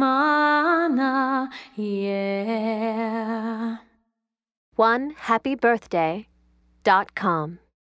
mana, yeah. One happy birthday dot com.